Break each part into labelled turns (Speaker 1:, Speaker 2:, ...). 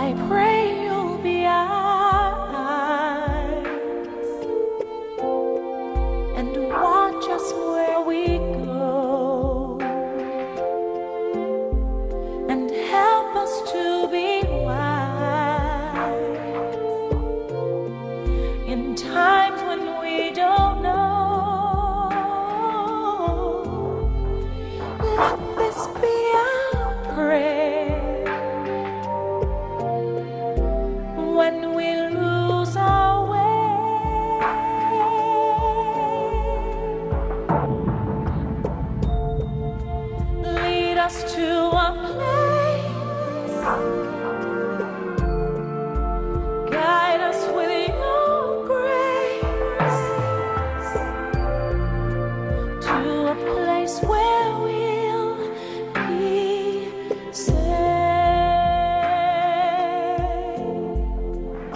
Speaker 1: I pray. when we lose our way. Lead us to a place.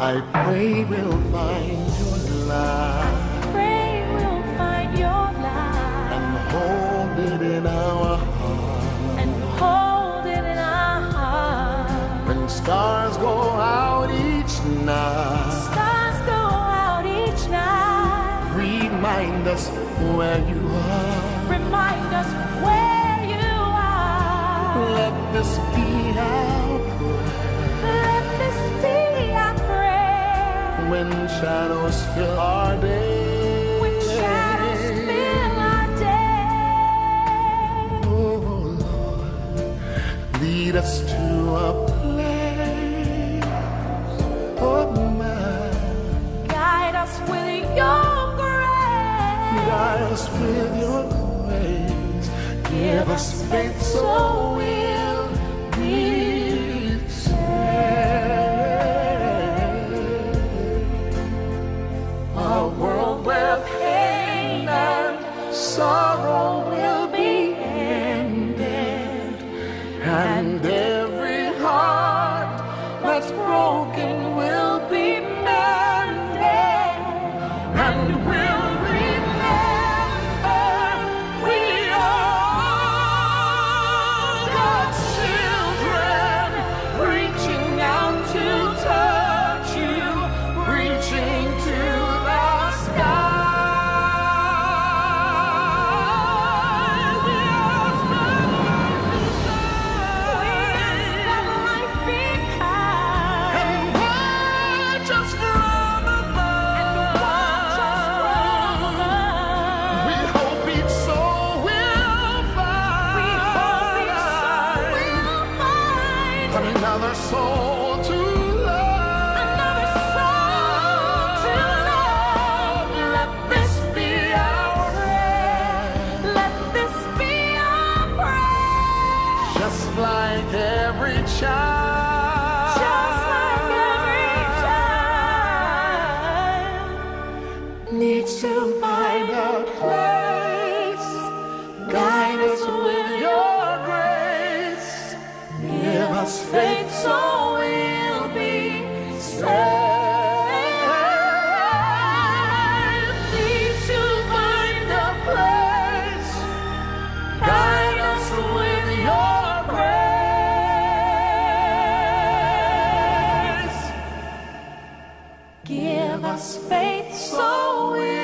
Speaker 2: I pray we'll find your light
Speaker 1: Pray we'll find your light
Speaker 2: and hold it in our heart.
Speaker 1: and hold it in our heart.
Speaker 2: When stars go out each night,
Speaker 1: Stars go out each night.
Speaker 2: remind us where you are.
Speaker 1: Remind us where you are.
Speaker 2: Let this be our prayer. When shadows fill our day.
Speaker 1: When shadows fill our day.
Speaker 2: Oh Lord, lead us to a place. Oh my,
Speaker 1: Guide us with your grace.
Speaker 2: guide us with your grace. Give us faith so Just like every child.
Speaker 1: Give us faith so we'll